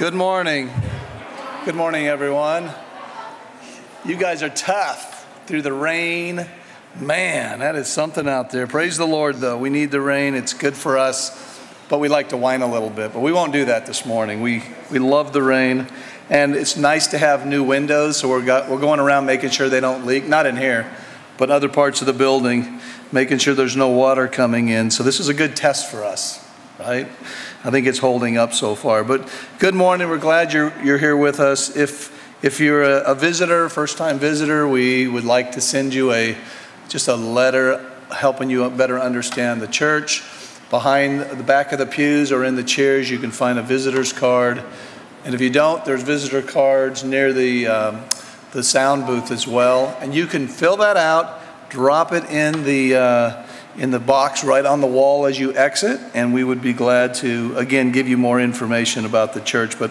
Good morning. Good morning, everyone. You guys are tough through the rain. Man, that is something out there. Praise the Lord, though. We need the rain, it's good for us, but we like to whine a little bit. But we won't do that this morning. We, we love the rain, and it's nice to have new windows, so we're, got, we're going around making sure they don't leak. Not in here, but other parts of the building, making sure there's no water coming in. So this is a good test for us, right? I think it's holding up so far. But good morning. We're glad you're, you're here with us. If, if you're a, a visitor, first time visitor, we would like to send you a just a letter helping you better understand the church. Behind the back of the pews or in the chairs, you can find a visitor's card. And if you don't, there's visitor cards near the, um, the sound booth as well. And you can fill that out, drop it in the, uh, in the box right on the wall as you exit, and we would be glad to, again, give you more information about the church. But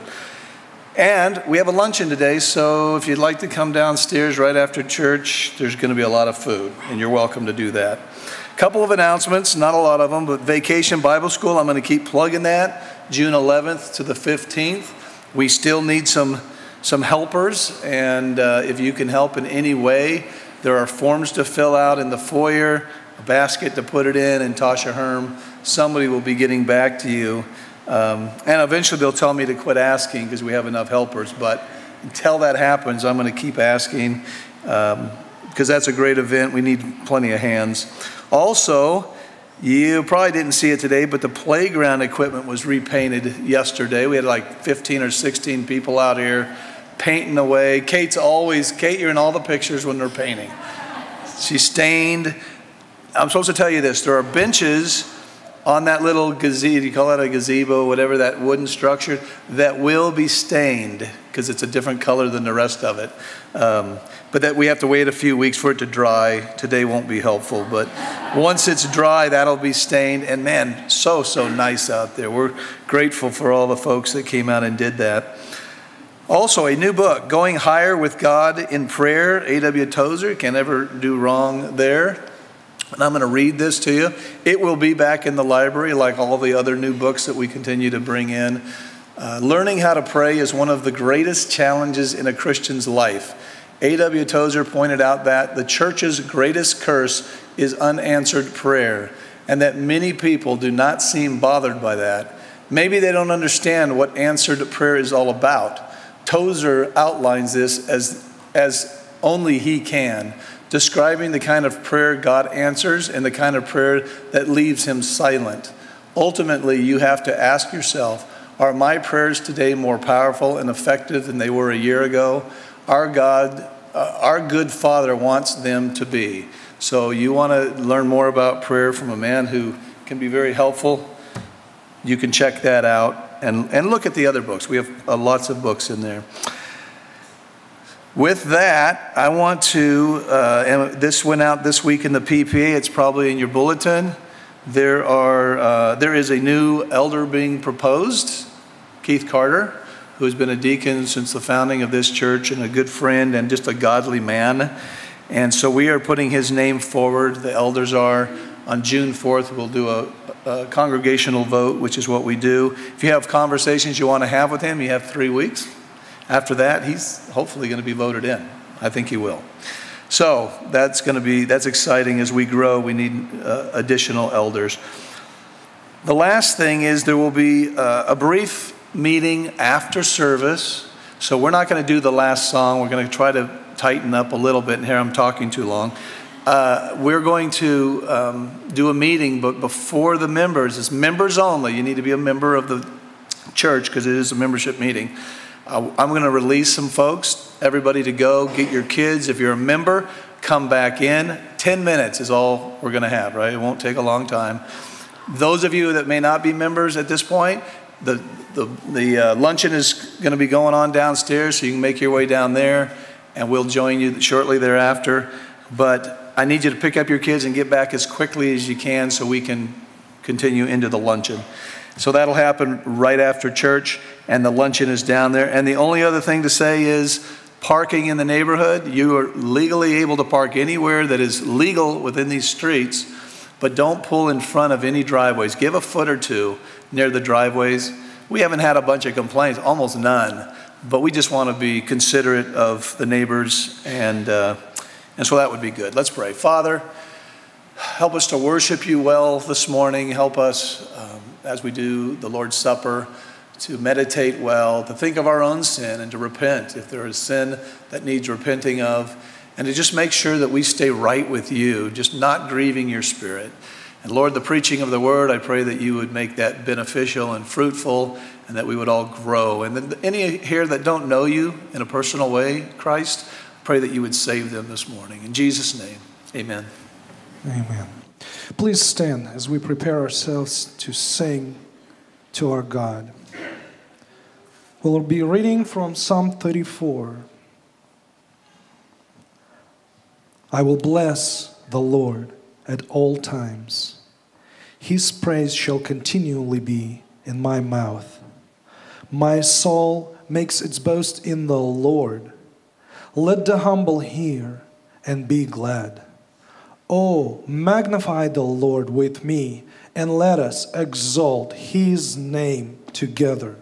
and we have a luncheon today, so if you'd like to come downstairs right after church, there's going to be a lot of food, and you're welcome to do that. A couple of announcements, not a lot of them, but Vacation Bible School, I'm going to keep plugging that, June 11th to the 15th. We still need some, some helpers, and uh, if you can help in any way, there are forms to fill out in the foyer a basket to put it in, and Tasha Herm, somebody will be getting back to you. Um, and eventually they'll tell me to quit asking because we have enough helpers. But until that happens, I'm going to keep asking because um, that's a great event. We need plenty of hands. Also, you probably didn't see it today, but the playground equipment was repainted yesterday. We had like 15 or 16 people out here painting away. Kate's always, Kate, you're in all the pictures when they're painting. She stained I'm supposed to tell you this. There are benches on that little gazebo, you call that a gazebo, whatever that wooden structure, that will be stained because it's a different color than the rest of it. Um, but that we have to wait a few weeks for it to dry. Today won't be helpful, but once it's dry, that'll be stained. And man, so, so nice out there. We're grateful for all the folks that came out and did that. Also, a new book, Going Higher with God in Prayer, A.W. Tozer. Can never do wrong there. And I'm going to read this to you. It will be back in the library like all the other new books that we continue to bring in. Uh, learning how to pray is one of the greatest challenges in a Christian's life. A.W. Tozer pointed out that the church's greatest curse is unanswered prayer, and that many people do not seem bothered by that. Maybe they don't understand what answered prayer is all about. Tozer outlines this as, as only he can describing the kind of prayer God answers and the kind of prayer that leaves him silent. Ultimately, you have to ask yourself Are my prayers today more powerful and effective than they were a year ago? Our God, uh, our good Father wants them to be. So, you want to learn more about prayer from a man who can be very helpful. You can check that out and, and look at the other books. We have uh, lots of books in there. With that, I want to, uh, this went out this week in the PPA, it's probably in your bulletin. There, are, uh, there is a new elder being proposed, Keith Carter, who has been a deacon since the founding of this church and a good friend and just a godly man. And so we are putting his name forward. The elders are. On June 4th, we'll do a, a congregational vote, which is what we do. If you have conversations you want to have with him, you have three weeks after that, he's hopefully going to be voted in. I think he will. So that's going to be that's exciting as we grow. We need uh, additional elders. The last thing is there will be uh, a brief meeting after service. So we're not going to do the last song. We're going to try to tighten up a little bit. And here I'm talking too long. Uh, we're going to um, do a meeting, but before the members, it's members only. You need to be a member of the church because it is a membership meeting. I'm going to release some folks, everybody to go, get your kids. If you're a member, come back in. 10 minutes is all we're going to have, right? It won't take a long time. Those of you that may not be members at this point, the, the, the uh, luncheon is going to be going on downstairs, so you can make your way down there, and we'll join you shortly thereafter. But I need you to pick up your kids and get back as quickly as you can so we can continue into the luncheon. So that'll happen right after church, and the luncheon is down there. And the only other thing to say is parking in the neighborhood. You are legally able to park anywhere that is legal within these streets, but don't pull in front of any driveways. Give a foot or two near the driveways. we haven't had a bunch of complaints, almost none. But we just want to be considerate of the neighbors, and, uh, and so that would be good. Let's pray. Father, help us to worship you well this morning. Help us um, as we do the Lord's Supper to meditate well, to think of our own sin, and to repent if there is sin that needs repenting of, and to just make sure that we stay right with you, just not grieving your spirit. And Lord, the preaching of the word, I pray that you would make that beneficial and fruitful and that we would all grow. And then any here that don't know you in a personal way, Christ, pray that you would save them this morning. In Jesus' name, amen. Amen. Please stand as we prepare ourselves to sing to our God. We'll be reading from Psalm 34. I will bless the Lord at all times. His praise shall continually be in my mouth. My soul makes its boast in the Lord. Let the humble hear and be glad. Oh, magnify the Lord with me, and let us exalt his name together.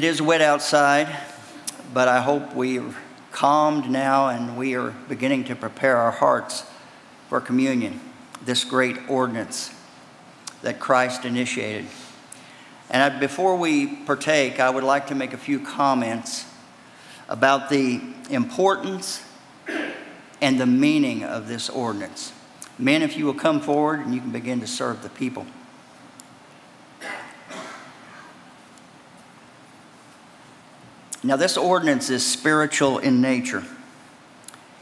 It is wet outside, but I hope we're calmed now and we are beginning to prepare our hearts for communion, this great ordinance that Christ initiated. And before we partake, I would like to make a few comments about the importance and the meaning of this ordinance. Men, if you will come forward and you can begin to serve the people. Now, this ordinance is spiritual in nature,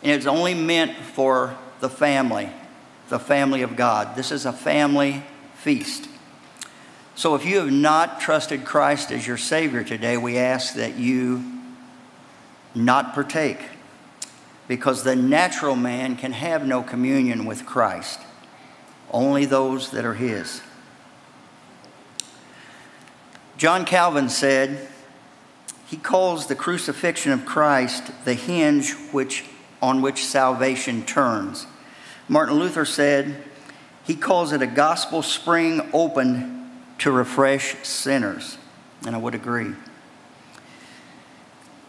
and it's only meant for the family, the family of God. This is a family feast. So, if you have not trusted Christ as your Savior today, we ask that you not partake, because the natural man can have no communion with Christ. only those that are His. John Calvin said, he calls the crucifixion of Christ the hinge which, on which salvation turns. Martin Luther said, he calls it a gospel spring opened to refresh sinners. And I would agree.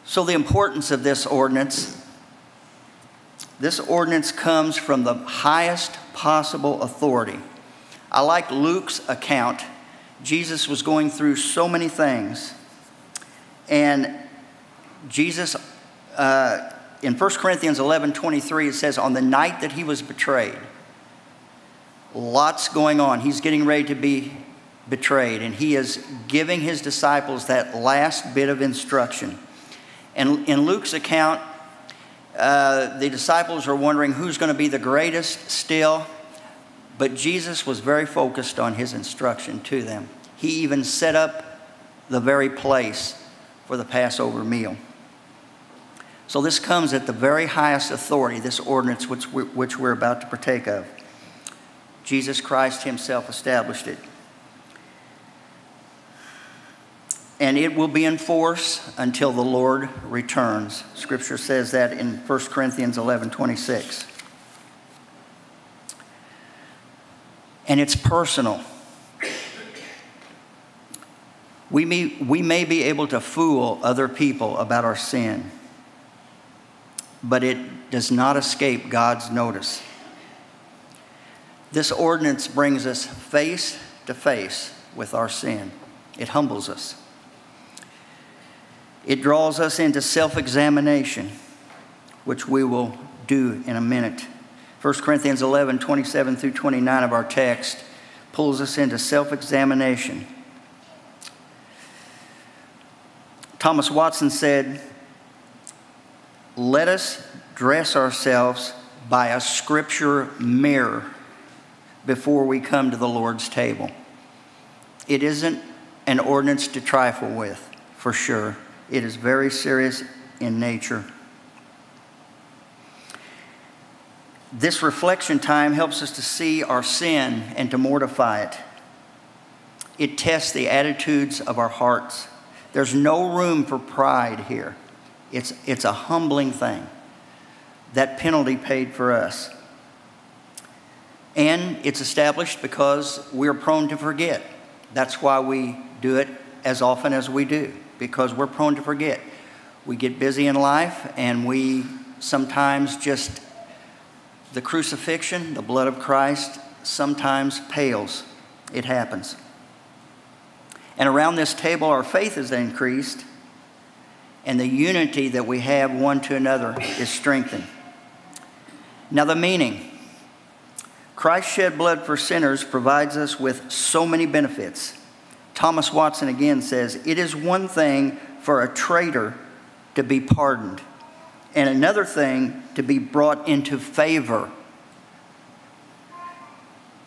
So, the importance of this ordinance this ordinance comes from the highest possible authority. I like Luke's account. Jesus was going through so many things. And Jesus, uh, in 1 Corinthians 11 23, it says, On the night that he was betrayed, lots going on. He's getting ready to be betrayed, and he is giving his disciples that last bit of instruction. And in Luke's account, uh, the disciples are wondering who's going to be the greatest still, but Jesus was very focused on his instruction to them. He even set up the very place for the Passover meal. So, this comes at the very highest authority, this ordinance which, we, which we're about to partake of. Jesus Christ Himself established it. and it will be in force until the Lord returns. Scripture says that in 1 Corinthians 11 26. And it's personal. We may, we may be able to fool other people about our sin, but it does not escape God's notice. This ordinance brings us face to face with our sin, it humbles us. It draws us into self examination, which we will do in a minute. 1 Corinthians 11 27 through 29 of our text pulls us into self examination. Thomas Watson said, Let us dress ourselves by a scripture mirror before we come to the Lord's table. It isn't an ordinance to trifle with, for sure. It is very serious in nature. This reflection time helps us to see our sin and to mortify it. It tests the attitudes of our hearts. There's no room for pride here. It's, it's a humbling thing. That penalty paid for us. And it's established because we're prone to forget. That's why we do it as often as we do because we're prone to forget. We get busy in life and we sometimes just, the crucifixion, the blood of Christ, sometimes pales. It happens. And around this table, our faith is increased, and the unity that we have one to another is strengthened. Now, the meaning Christ shed blood for sinners provides us with so many benefits. Thomas Watson again says, It is one thing for a traitor to be pardoned, and another thing to be brought into favor.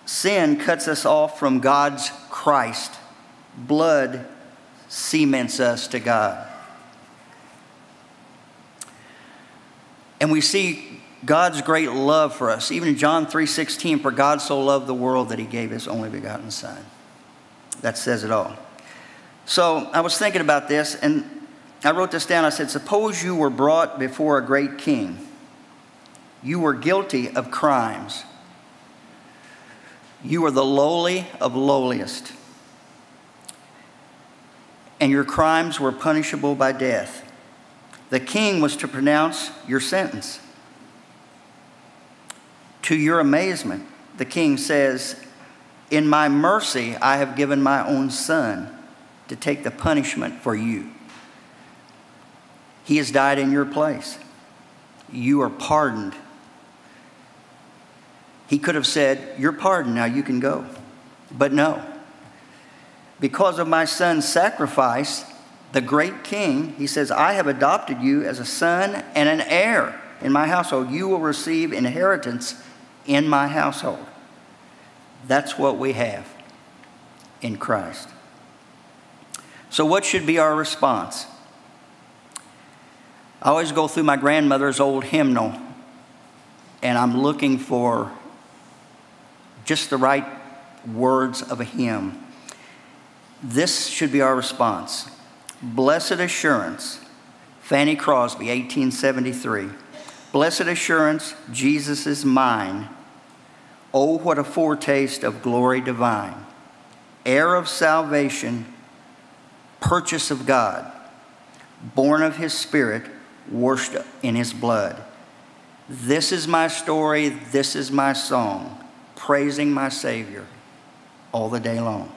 Sin cuts us off from God's Christ, blood cements us to God. And we see God's great love for us. Even in John 3:16, for God so loved the world that he gave his only begotten son. That says it all. So I was thinking about this and I wrote this down. I said, Suppose you were brought before a great king. You were guilty of crimes. You were the lowly of lowliest. And your crimes were punishable by death. The king was to pronounce your sentence. To your amazement, the king says, in my mercy, I have given my own son to take the punishment for you. He has died in your place. You are pardoned. He could have said, You're pardoned, now you can go. But no. Because of my son's sacrifice, the great king, he says, I have adopted you as a son and an heir in my household. You will receive inheritance in my household. That's what we have in Christ. So, what should be our response? I always go through my grandmother's old hymnal and I'm looking for just the right words of a hymn. This should be our response. Blessed assurance, Fanny Crosby, 1873. Blessed assurance, Jesus is mine. Oh, what a foretaste of glory divine. Heir of salvation, purchase of God, born of his spirit, washed in his blood. This is my story, this is my song, praising my Savior all the day long.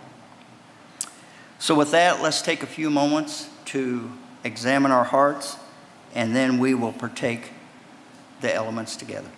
So, with that, let's take a few moments to examine our hearts, and then we will partake the elements together.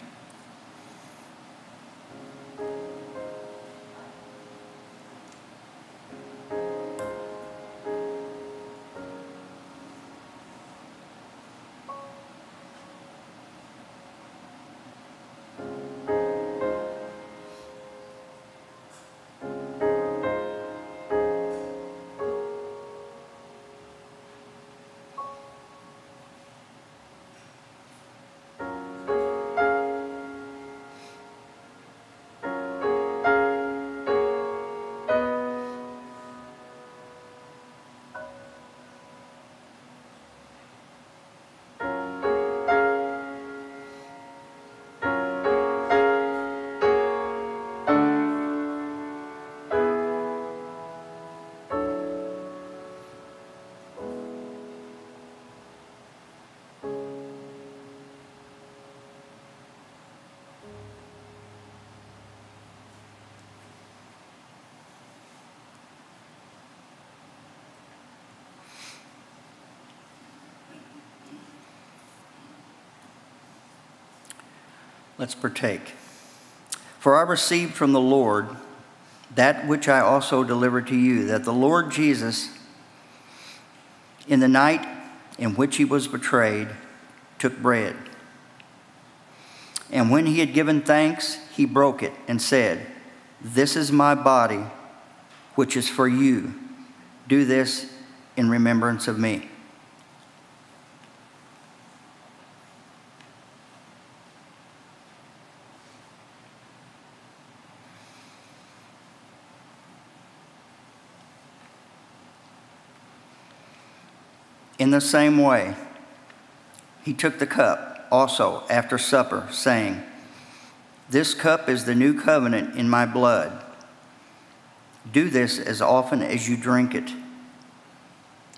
Let's partake. For I received from the Lord that which I also delivered to you, that the Lord Jesus, in the night in which he was betrayed, took bread. And when he had given thanks, he broke it and said, This is my body, which is for you. Do this in remembrance of me. The same way, he took the cup also after supper, saying, This cup is the new covenant in my blood. Do this as often as you drink it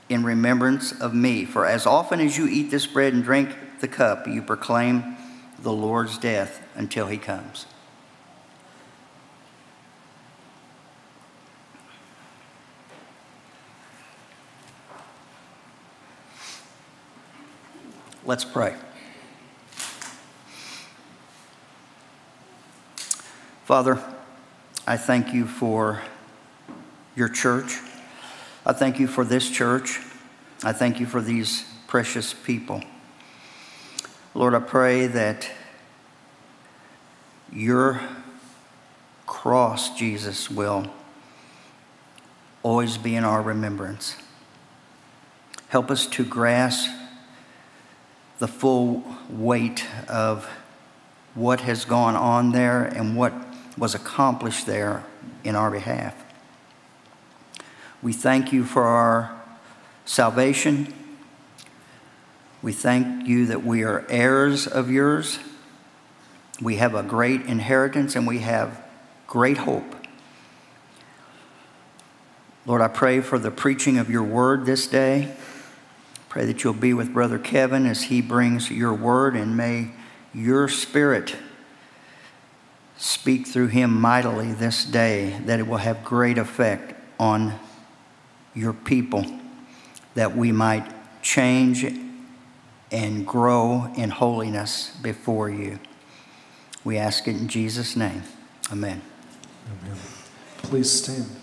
in remembrance of me. For as often as you eat this bread and drink the cup, you proclaim the Lord's death until he comes. Let's pray. Father, I thank you for your church. I thank you for this church. I thank you for these precious people. Lord, I pray that your cross, Jesus, will always be in our remembrance. Help us to grasp the full weight of what has gone on there and what was accomplished there in our behalf. We thank you for our salvation. We thank you that we are heirs of yours. We have a great inheritance and we have great hope. Lord, I pray for the preaching of your word this day. Pray that you'll be with Brother Kevin as he brings your word, and may your spirit speak through him mightily this day, that it will have great effect on your people, that we might change and grow in holiness before you. We ask it in Jesus' name. Amen. Amen. Please stand.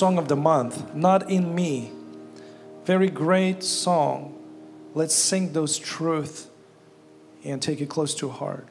Song of the month, Not in Me. Very great song. Let's sing those truths and take it close to heart.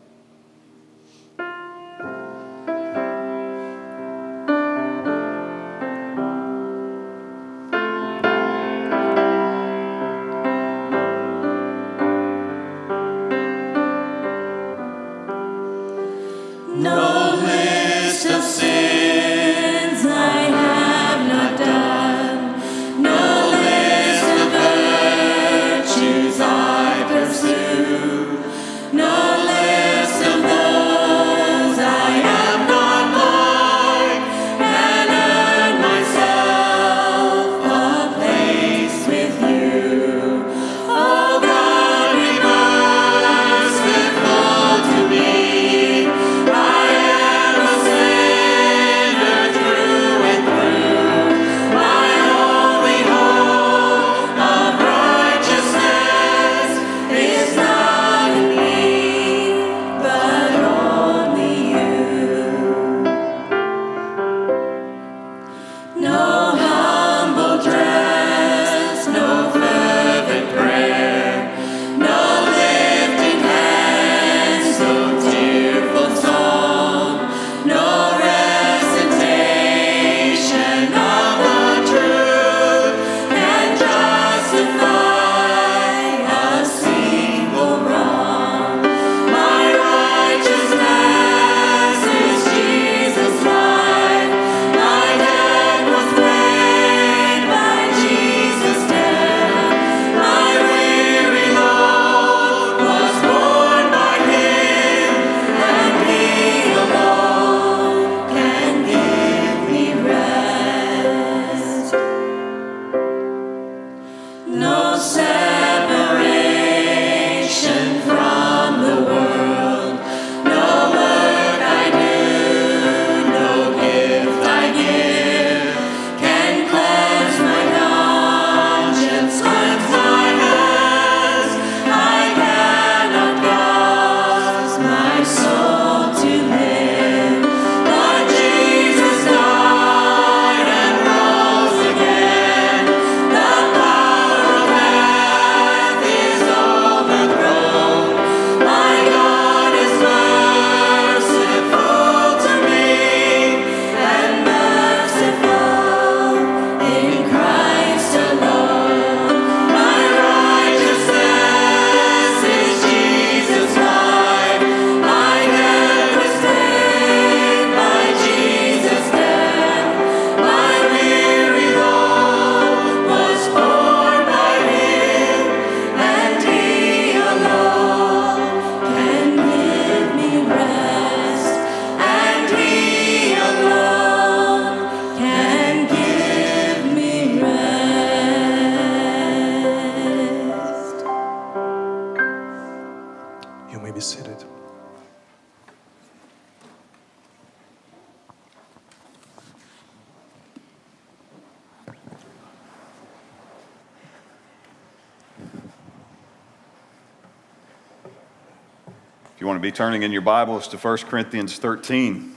Turning in your Bibles to 1 Corinthians 13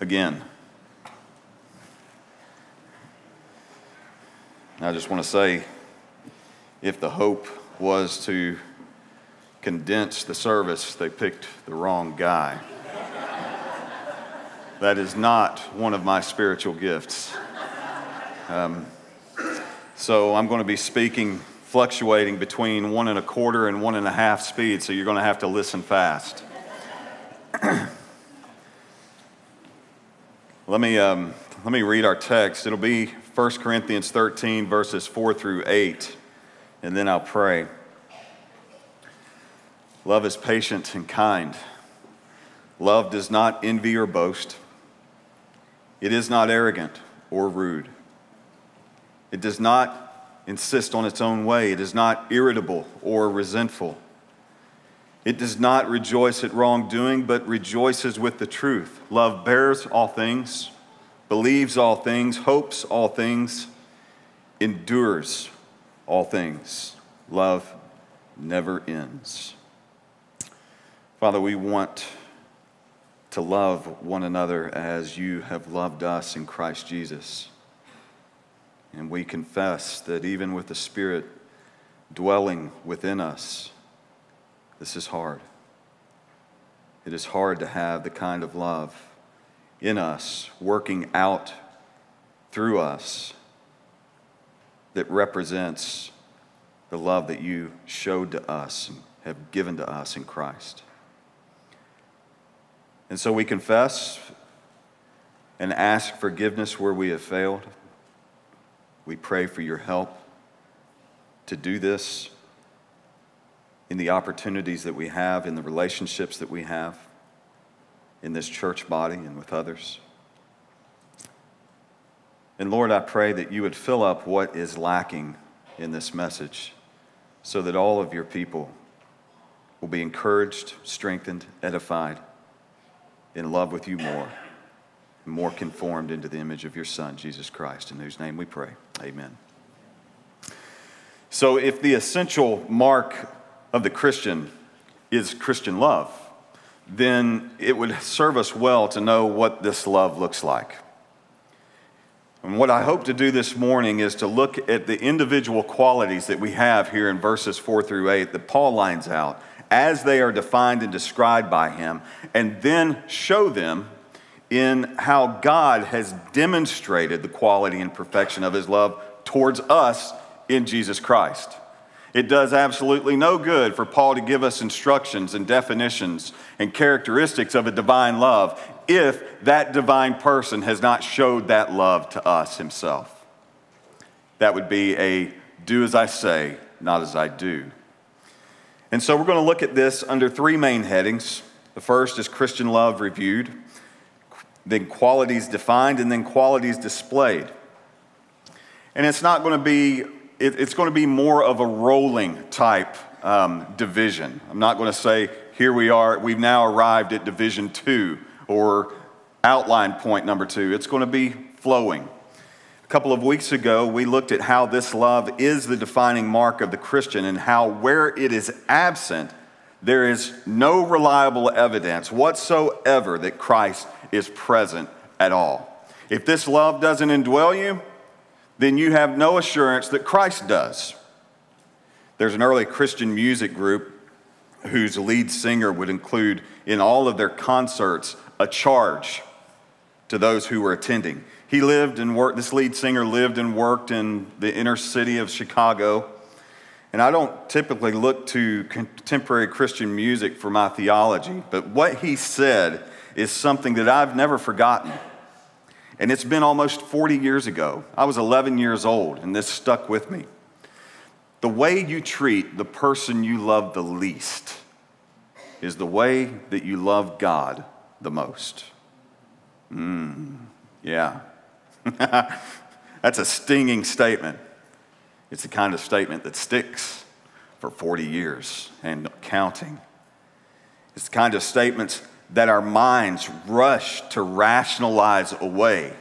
again. I just want to say if the hope was to condense the service, they picked the wrong guy. that is not one of my spiritual gifts. Um, so I'm going to be speaking fluctuating between one and a quarter and one and a half speed, so you're going to have to listen fast. let, me, um, let me read our text. It'll be 1 Corinthians 13, verses 4 through 8, and then I'll pray. Love is patient and kind. Love does not envy or boast. It is not arrogant or rude. It does not insist on its own way. It is not irritable or resentful. It does not rejoice at wrongdoing, but rejoices with the truth. Love bears all things, believes all things, hopes all things, endures all things. Love never ends. Father, we want to love one another as you have loved us in Christ Jesus. And we confess that even with the Spirit dwelling within us, this is hard. It is hard to have the kind of love in us, working out through us, that represents the love that you showed to us and have given to us in Christ. And so we confess and ask forgiveness where we have failed. We pray for your help to do this in the opportunities that we have, in the relationships that we have, in this church body and with others. And Lord, I pray that you would fill up what is lacking in this message so that all of your people will be encouraged, strengthened, edified, in love with you more, more conformed into the image of your Son, Jesus Christ, in whose name we pray. Amen. So, if the essential mark of the Christian is Christian love, then it would serve us well to know what this love looks like. And what I hope to do this morning is to look at the individual qualities that we have here in verses 4 through 8 that Paul lines out as they are defined and described by him, and then show them in how God has demonstrated the quality and perfection of his love towards us in Jesus Christ. It does absolutely no good for Paul to give us instructions and definitions and characteristics of a divine love if that divine person has not showed that love to us himself. That would be a do as I say, not as I do. And so we're going to look at this under three main headings. The first is Christian love reviewed, then qualities defined, and then qualities displayed. And it's not going to be it, it's going to be more of a rolling type um, division. I'm not going to say, here we are, we've now arrived at division two or outline point number two. It's going to be flowing. A couple of weeks ago, we looked at how this love is the defining mark of the Christian and how, where it is absent, there is no reliable evidence whatsoever that Christ is present at all. If this love doesn't indwell you, then you have no assurance that Christ does. There's an early Christian music group whose lead singer would include in all of their concerts a charge to those who were attending. He lived and worked, this lead singer lived and worked in the inner city of Chicago. And I don't typically look to contemporary Christian music for my theology, but what he said is something that I've never forgotten. And it's been almost 40 years ago. I was 11 years old, and this stuck with me. The way you treat the person you love the least is the way that you love God the most. Mm, yeah. That's a stinging statement. It's the kind of statement that sticks for 40 years and counting. It's the kind of statements that our minds rush to rationalize away.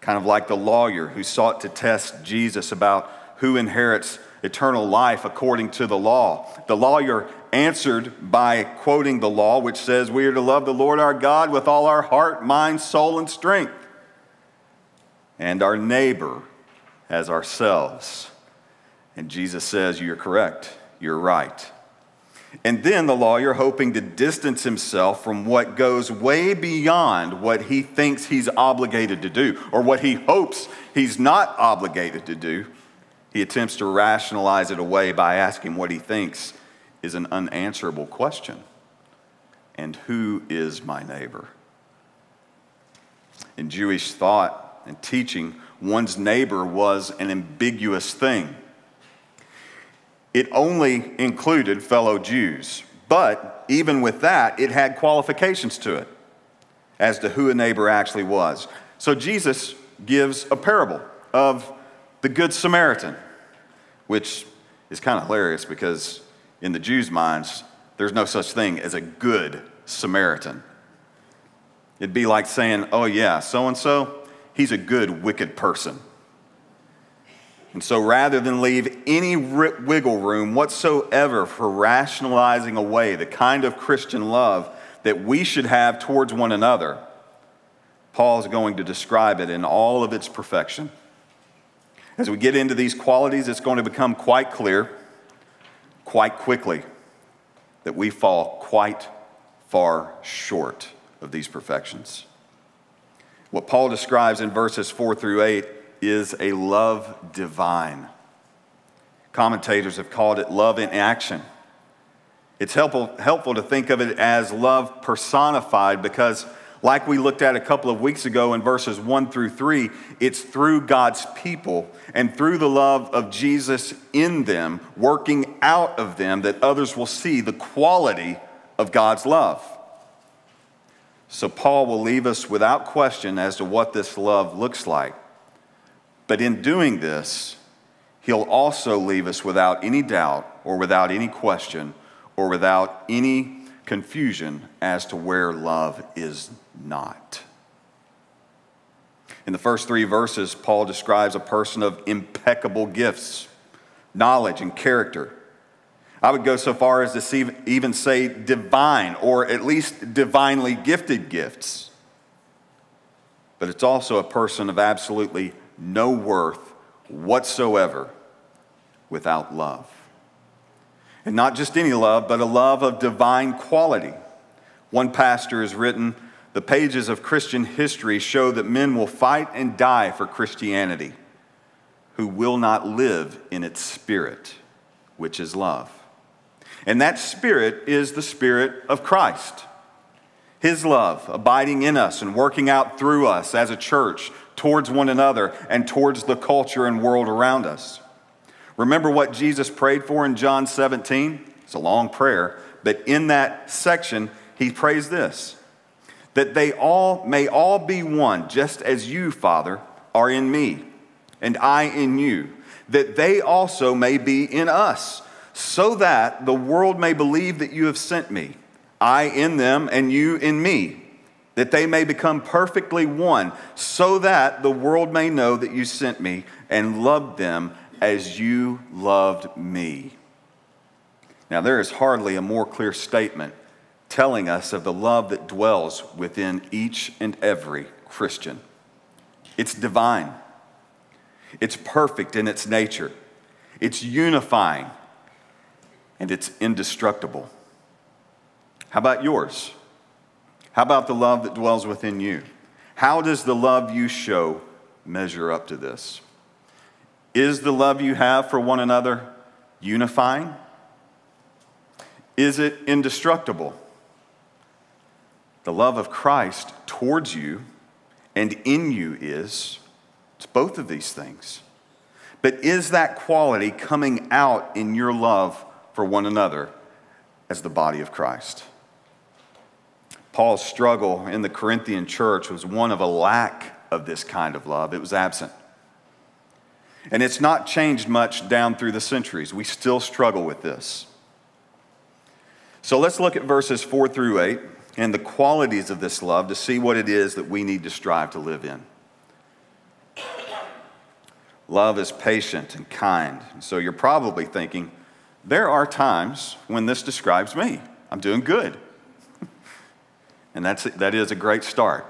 Kind of like the lawyer who sought to test Jesus about who inherits eternal life according to the law. The lawyer answered by quoting the law, which says, We are to love the Lord our God with all our heart, mind, soul, and strength, and our neighbor as ourselves. And Jesus says, You're correct, you're right. And then the lawyer, hoping to distance himself from what goes way beyond what he thinks he's obligated to do or what he hopes he's not obligated to do, he attempts to rationalize it away by asking what he thinks is an unanswerable question And who is my neighbor? In Jewish thought and teaching, one's neighbor was an ambiguous thing it only included fellow Jews. But even with that, it had qualifications to it as to who a neighbor actually was. So Jesus gives a parable of the Good Samaritan, which is kind of hilarious because in the Jews' minds, there's no such thing as a good Samaritan. It'd be like saying, oh, yeah, so and so, he's a good, wicked person. And so rather than leave any wiggle room whatsoever for rationalizing away the kind of Christian love that we should have towards one another, Paul is going to describe it in all of its perfection. As we get into these qualities, it's going to become quite clear, quite quickly, that we fall quite far short of these perfections. What Paul describes in verses 4 through 8 is a love divine. Commentators have called it love in action. It's helpful, helpful to think of it as love personified because, like we looked at a couple of weeks ago in verses 1 through 3, it's through God's people and through the love of Jesus in them, working out of them, that others will see the quality of God's love. So, Paul will leave us without question as to what this love looks like. But in doing this, he'll also leave us without any doubt or without any question or without any confusion as to where love is not. In the first three verses, Paul describes a person of impeccable gifts, knowledge, and character. I would go so far as to even say divine, or at least divinely gifted gifts. But it's also a person of absolutely no worth whatsoever without love. And not just any love, but a love of divine quality. One pastor has written The pages of Christian history show that men will fight and die for Christianity who will not live in its spirit, which is love. And that spirit is the spirit of Christ. His love abiding in us and working out through us as a church towards one another and towards the culture and world around us. Remember what Jesus prayed for in John 17? It's a long prayer, but in that section, he prays this that they all may all be one, just as you, Father, are in me, and I in you, that they also may be in us, so that the world may believe that you have sent me, I in them, and you in me, that they may become perfectly one, so that the world may know that you sent me and loved them as you loved me. Now, there is hardly a more clear statement telling us of the love that dwells within each and every Christian. It's divine, it's perfect in its nature, it's unifying, and it's indestructible. How about yours? How about the love that dwells within you? How does the love you show measure up to this? Is the love you have for one another unifying? Is it indestructible? The love of Christ towards you and in you is, it's both of these things. But is that quality coming out in your love for one another as the body of Christ? Paul's struggle in the Corinthian church was one of a lack of this kind of love, it was absent. And it's not changed much down through the centuries. We still struggle with this. So let's look at verses 4 through 8 and the qualities of this love to see what it is that we need to strive to live in. Love is patient and kind. So you're probably thinking, there are times when this describes me. I'm doing good. And that's, that is a great start.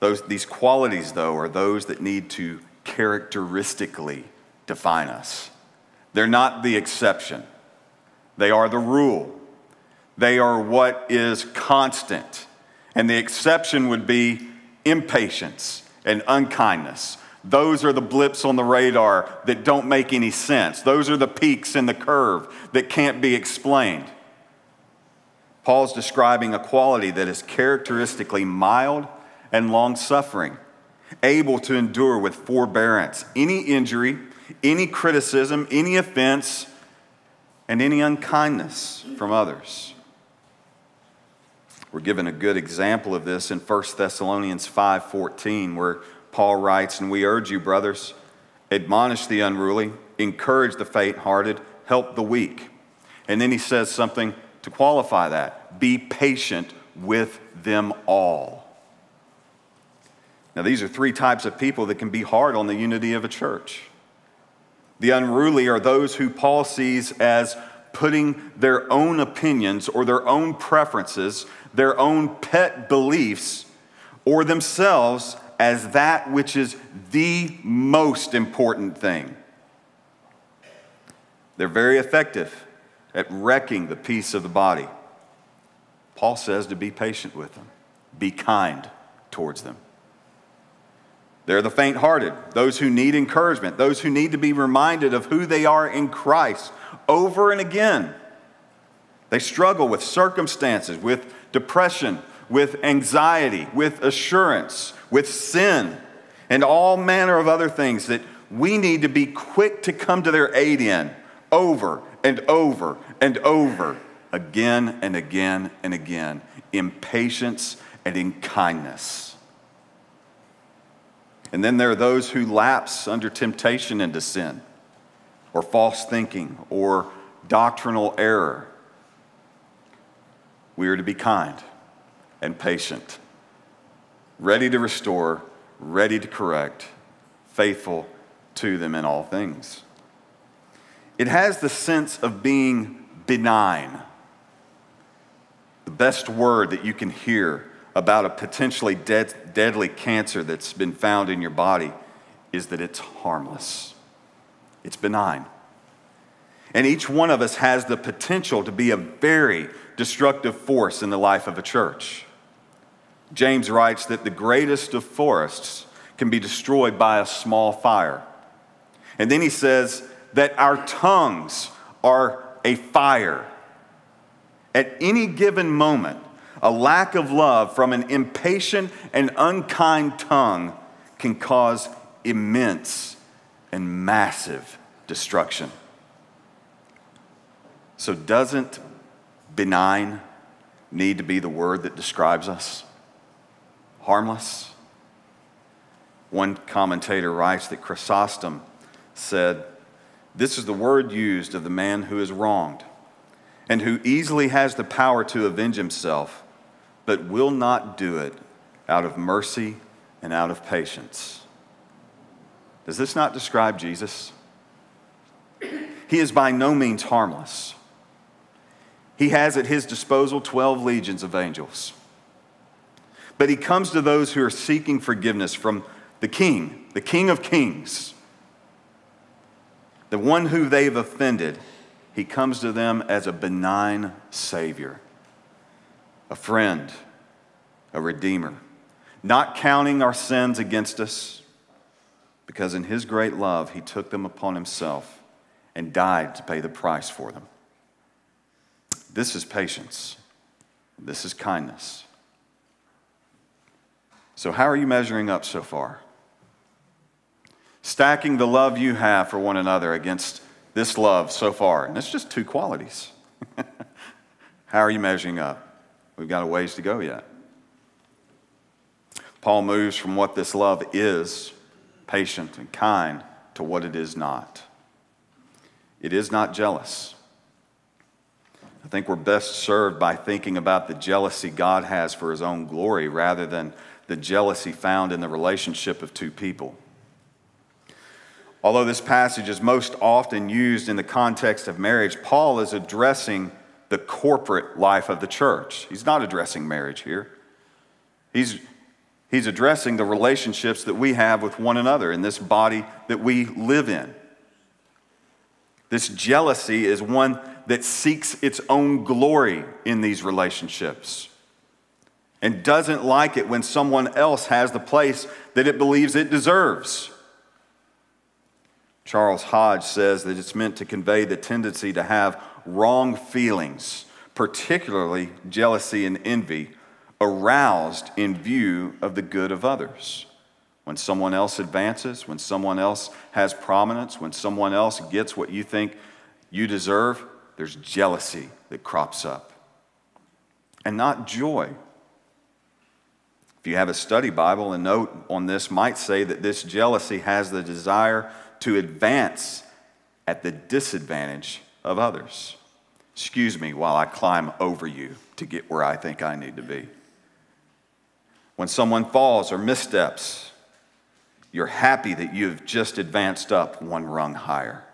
Those, these qualities, though, are those that need to characteristically define us. They're not the exception, they are the rule. They are what is constant. And the exception would be impatience and unkindness. Those are the blips on the radar that don't make any sense. Those are the peaks in the curve that can't be explained. Paul's describing a quality that is characteristically mild and long suffering able to endure with forbearance any injury, any criticism, any offense, and any unkindness from others. We're given a good example of this in 1 Thessalonians 5:14 where Paul writes, "And we urge you, brothers, admonish the unruly, encourage the faint-hearted, help the weak." And then he says something to qualify that. Be patient with them all. Now, these are three types of people that can be hard on the unity of a church. The unruly are those who Paul sees as putting their own opinions or their own preferences, their own pet beliefs, or themselves as that which is the most important thing. They're very effective at wrecking the peace of the body. Paul says to be patient with them, be kind towards them. They're the faint hearted, those who need encouragement, those who need to be reminded of who they are in Christ over and again. They struggle with circumstances, with depression, with anxiety, with assurance, with sin, and all manner of other things that we need to be quick to come to their aid in over and over and over, again and again and again, in patience and in kindness. And then there are those who lapse under temptation into sin, or false thinking, or doctrinal error. We are to be kind and patient, ready to restore, ready to correct, faithful to them in all things. It has the sense of being benign. The best word that you can hear about a potentially dead, deadly cancer that's been found in your body is that it's harmless, it's benign. And each one of us has the potential to be a very destructive force in the life of a church. James writes that the greatest of forests can be destroyed by a small fire. And then he says that our tongues are a fire. At any given moment, a lack of love from an impatient and unkind tongue can cause immense and massive destruction. So, doesn't benign need to be the word that describes us? Harmless? One commentator writes that Chrysostom said, This is the word used of the man who is wronged and who easily has the power to avenge himself, but will not do it out of mercy and out of patience. Does this not describe Jesus? He is by no means harmless. He has at his disposal 12 legions of angels. But he comes to those who are seeking forgiveness from the King, the King of Kings, the one who they've offended. He comes to them as a benign Savior, a friend, a Redeemer, not counting our sins against us, because in His great love, He took them upon Himself and died to pay the price for them. This is patience. This is kindness. So, how are you measuring up so far? Stacking the love you have for one another against this love so far. And it's just two qualities. how are you measuring up? We've got a ways to go yet. Paul moves from what this love is, patient and kind, to what it is not. It is not jealous. I think we're best served by thinking about the jealousy God has for his own glory rather than the jealousy found in the relationship of two people. Although this passage is most often used in the context of marriage, Paul is addressing the corporate life of the church. He's not addressing marriage here. He's, he's addressing the relationships that we have with one another in this body that we live in. This jealousy is one that seeks its own glory in these relationships and doesn't like it when someone else has the place that it believes it deserves. Charles Hodge says that it's meant to convey the tendency to have wrong feelings, particularly jealousy and envy, aroused in view of the good of others. When someone else advances, when someone else has prominence, when someone else gets what you think you deserve, there's jealousy that crops up and not joy. If you have a study Bible, a note on this might say that this jealousy has the desire to advance at the disadvantage of others. Excuse me while I climb over you to get where I think I need to be. When someone falls or missteps, you're happy that you've just advanced up one rung higher.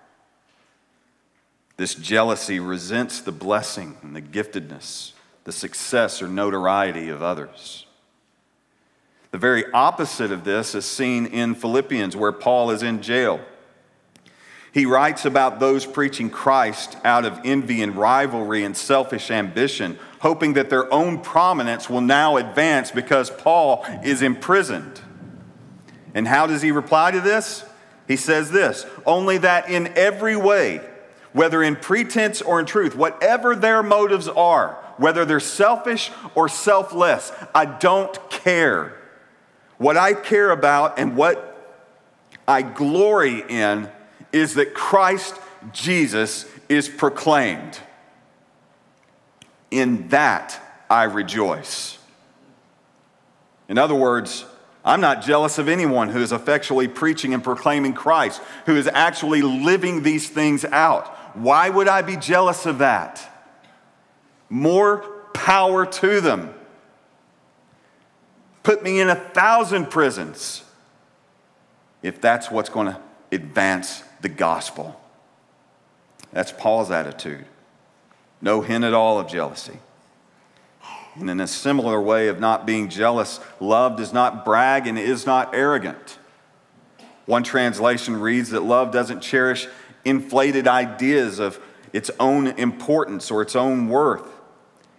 This jealousy resents the blessing and the giftedness, the success or notoriety of others. The very opposite of this is seen in Philippians, where Paul is in jail. He writes about those preaching Christ out of envy and rivalry and selfish ambition, hoping that their own prominence will now advance because Paul is imprisoned. And how does he reply to this? He says this only that in every way, whether in pretense or in truth, whatever their motives are, whether they're selfish or selfless, I don't care. What I care about and what I glory in is that Christ Jesus is proclaimed. In that I rejoice. In other words, I'm not jealous of anyone who is effectually preaching and proclaiming Christ, who is actually living these things out. Why would I be jealous of that? More power to them. Put me in a thousand prisons if that's what's going to advance the gospel. That's Paul's attitude. No hint at all of jealousy. And in a similar way of not being jealous, love does not brag and is not arrogant. One translation reads that love doesn't cherish inflated ideas of its own importance or its own worth.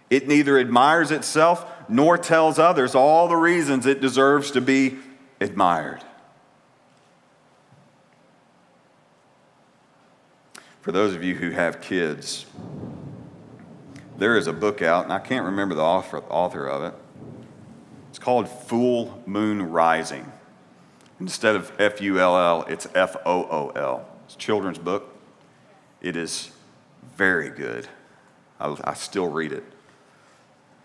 It neither admires itself nor tells others all the reasons it deserves to be admired. For those of you who have kids, there is a book out, and I can't remember the author, author of it. It's called Fool Moon Rising. Instead of F U L L, it's F O O L. It's a children's book. It is very good. I, I still read it.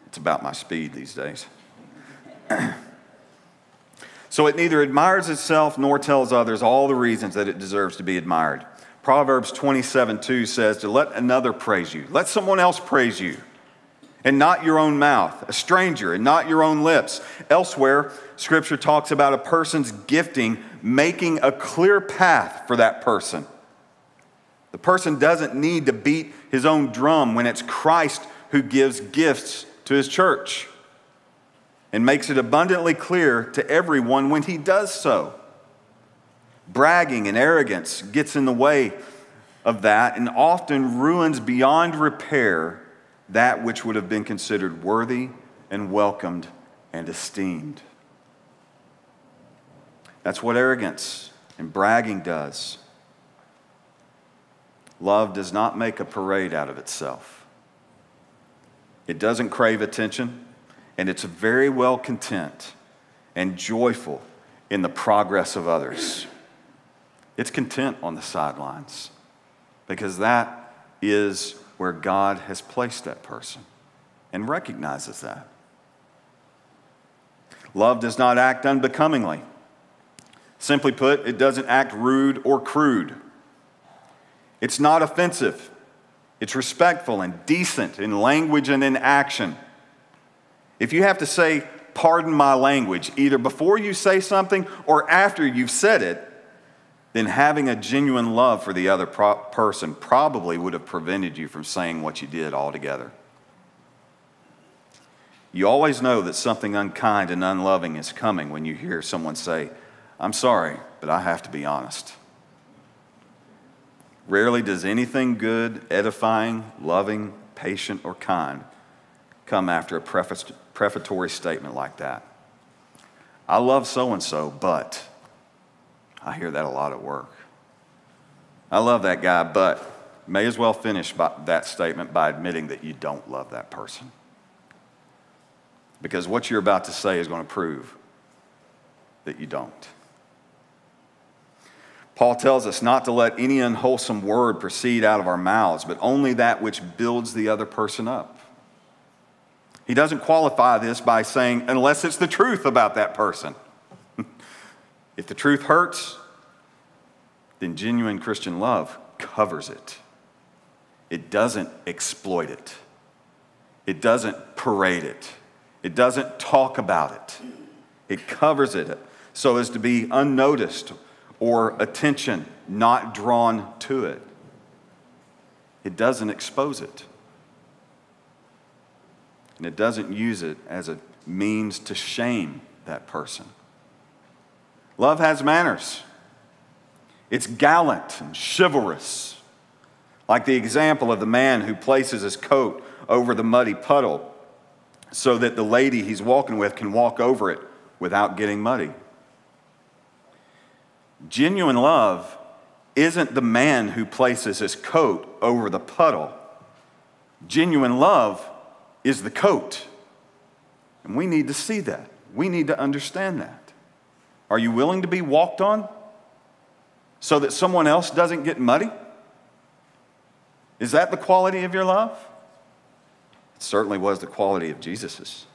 It's about my speed these days. so it neither admires itself nor tells others all the reasons that it deserves to be admired. Proverbs 27 2 says to let another praise you, let someone else praise you, and not your own mouth, a stranger, and not your own lips. Elsewhere, Scripture talks about a person's gifting making a clear path for that person. The person doesn't need to beat his own drum when it's Christ who gives gifts to his church and makes it abundantly clear to everyone when he does so bragging and arrogance gets in the way of that and often ruins beyond repair that which would have been considered worthy and welcomed and esteemed. That's what arrogance and bragging does. Love does not make a parade out of itself. It doesn't crave attention, and it's very well content and joyful in the progress of others. It's content on the sidelines because that is where God has placed that person and recognizes that. Love does not act unbecomingly. Simply put, it doesn't act rude or crude. It's not offensive. It's respectful and decent in language and in action. If you have to say, pardon my language, either before you say something or after you've said it, then having a genuine love for the other pro- person probably would have prevented you from saying what you did altogether. You always know that something unkind and unloving is coming when you hear someone say, I'm sorry, but I have to be honest. Rarely does anything good, edifying, loving, patient, or kind come after a prefatory statement like that. I love so and so, but I hear that a lot at work. I love that guy, but may as well finish that statement by admitting that you don't love that person. Because what you're about to say is going to prove that you don't. Paul tells us not to let any unwholesome word proceed out of our mouths, but only that which builds the other person up. He doesn't qualify this by saying, unless it's the truth about that person. If the truth hurts, then genuine Christian love covers it. It doesn't exploit it, it doesn't parade it, it doesn't talk about it. It covers it so as to be unnoticed or attention not drawn to it. it doesn't expose it. And it doesn't use it as a means to shame that person. Love has manners. It's gallant and chivalrous, like the example of the man who places his coat over the muddy puddle so that the lady he's walking with can walk over it without getting muddy. Genuine love isn't the man who places his coat over the puddle. Genuine love is the coat. And we need to see that. We need to understand that. Are you willing to be walked on so that someone else doesn't get muddy? Is that the quality of your love? It certainly was the quality of Jesus's.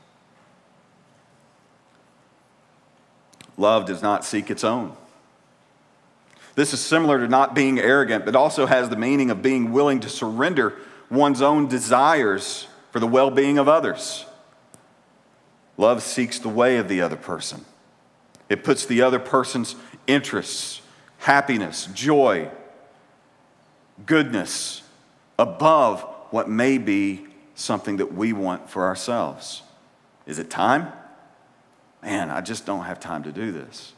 Love does not seek its own. This is similar to not being arrogant, but also has the meaning of being willing to surrender one's own desires for the well being of others. Love seeks the way of the other person, it puts the other person's interests, happiness, joy, goodness above what may be something that we want for ourselves. Is it time? Man, I just don't have time to do this.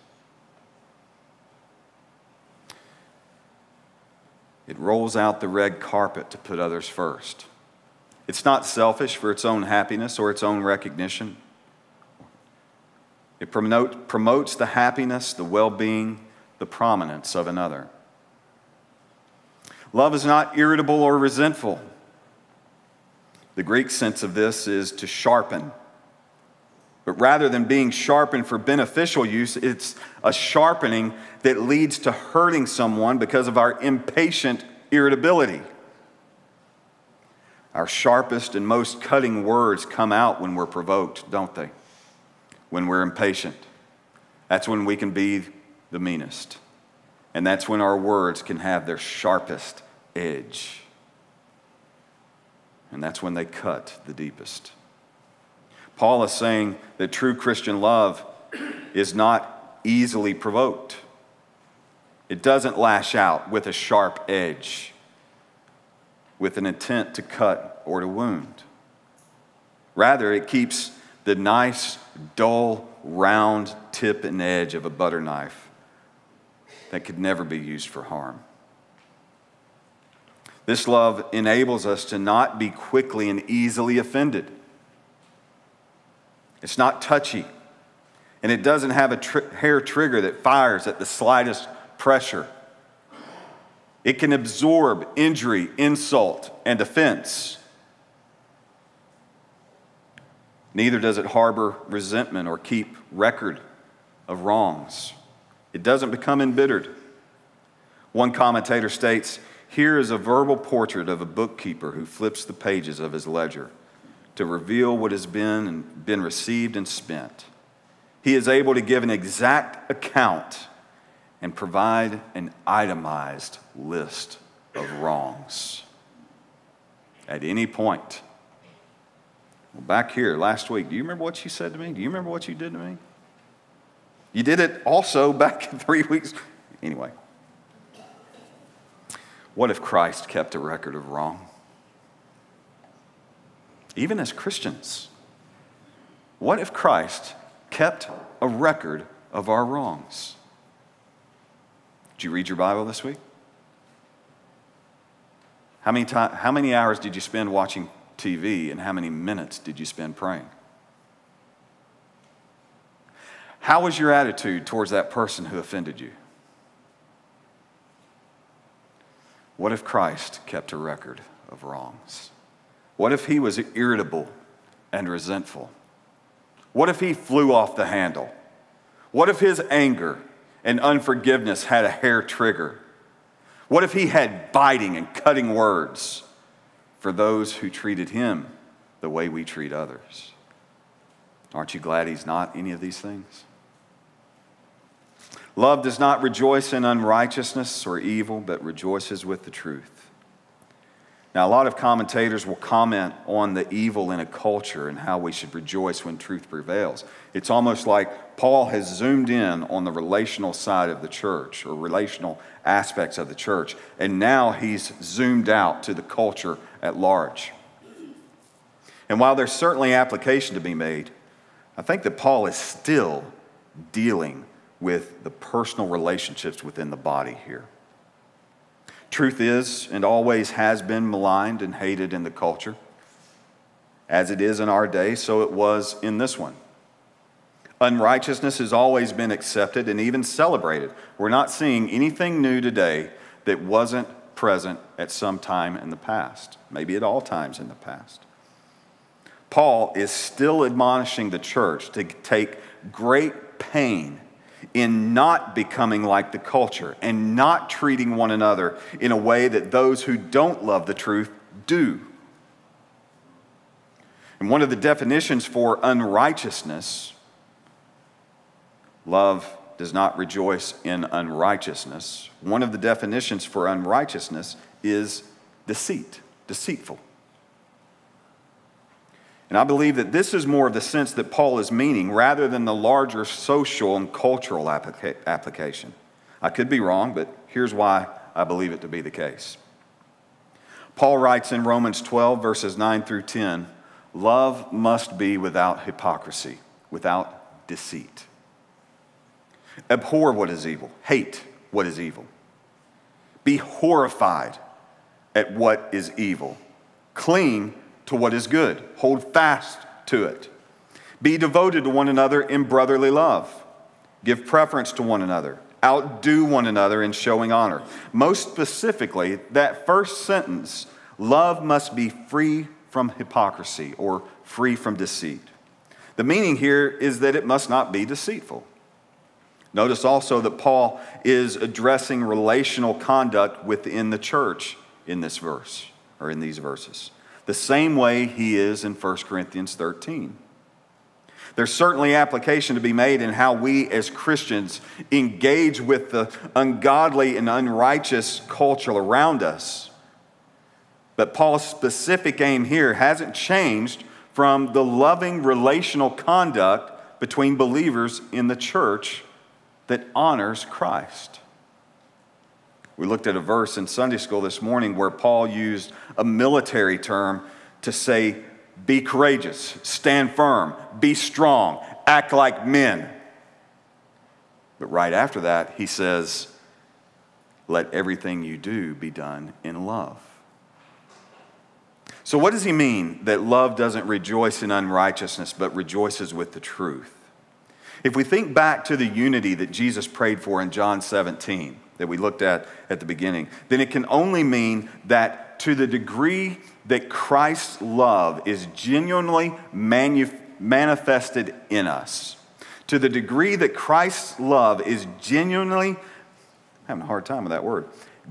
It rolls out the red carpet to put others first. It's not selfish for its own happiness or its own recognition. It promote, promotes the happiness, the well being, the prominence of another. Love is not irritable or resentful. The Greek sense of this is to sharpen. But rather than being sharpened for beneficial use, it's a sharpening that leads to hurting someone because of our impatient irritability. Our sharpest and most cutting words come out when we're provoked, don't they? When we're impatient. That's when we can be the meanest. And that's when our words can have their sharpest edge. And that's when they cut the deepest. Paul is saying that true Christian love is not easily provoked. It doesn't lash out with a sharp edge, with an intent to cut or to wound. Rather, it keeps the nice, dull, round tip and edge of a butter knife that could never be used for harm. This love enables us to not be quickly and easily offended. It's not touchy, and it doesn't have a hair trigger that fires at the slightest pressure. It can absorb injury, insult, and offense. Neither does it harbor resentment or keep record of wrongs. It doesn't become embittered. One commentator states here is a verbal portrait of a bookkeeper who flips the pages of his ledger to reveal what has been and been received and spent. He is able to give an exact account and provide an itemized list of wrongs at any point. Back here last week, do you remember what you said to me? Do you remember what you did to me? You did it also back three weeks. Anyway. What if Christ kept a record of wrong? Even as Christians, what if Christ kept a record of our wrongs? Did you read your Bible this week? How many, time, how many hours did you spend watching TV and how many minutes did you spend praying? How was your attitude towards that person who offended you? What if Christ kept a record of wrongs? What if he was irritable and resentful? What if he flew off the handle? What if his anger and unforgiveness had a hair trigger? What if he had biting and cutting words for those who treated him the way we treat others? Aren't you glad he's not any of these things? Love does not rejoice in unrighteousness or evil, but rejoices with the truth. Now, a lot of commentators will comment on the evil in a culture and how we should rejoice when truth prevails. It's almost like Paul has zoomed in on the relational side of the church or relational aspects of the church, and now he's zoomed out to the culture at large. And while there's certainly application to be made, I think that Paul is still dealing with the personal relationships within the body here. Truth is and always has been maligned and hated in the culture. As it is in our day, so it was in this one. Unrighteousness has always been accepted and even celebrated. We're not seeing anything new today that wasn't present at some time in the past, maybe at all times in the past. Paul is still admonishing the church to take great pain in not becoming like the culture and not treating one another in a way that those who don't love the truth do. And one of the definitions for unrighteousness, love does not rejoice in unrighteousness. One of the definitions for unrighteousness is deceit, deceitful. And I believe that this is more of the sense that Paul is meaning rather than the larger social and cultural applica- application. I could be wrong, but here's why I believe it to be the case. Paul writes in Romans 12, verses 9 through 10 love must be without hypocrisy, without deceit. Abhor what is evil, hate what is evil. Be horrified at what is evil. Cling to what is good, hold fast to it. Be devoted to one another in brotherly love. Give preference to one another. Outdo one another in showing honor. Most specifically, that first sentence love must be free from hypocrisy or free from deceit. The meaning here is that it must not be deceitful. Notice also that Paul is addressing relational conduct within the church in this verse or in these verses the same way he is in 1 Corinthians 13. There's certainly application to be made in how we as Christians engage with the ungodly and unrighteous culture around us. But Paul's specific aim here hasn't changed from the loving relational conduct between believers in the church that honors Christ. We looked at a verse in Sunday school this morning where Paul used a military term to say, be courageous, stand firm, be strong, act like men. But right after that, he says, let everything you do be done in love. So, what does he mean that love doesn't rejoice in unrighteousness but rejoices with the truth? If we think back to the unity that Jesus prayed for in John 17, that we looked at at the beginning, then it can only mean that to the degree that Christ's love is genuinely manifested in us, to the degree that Christ's love is genuinely, I'm having a hard time with that word,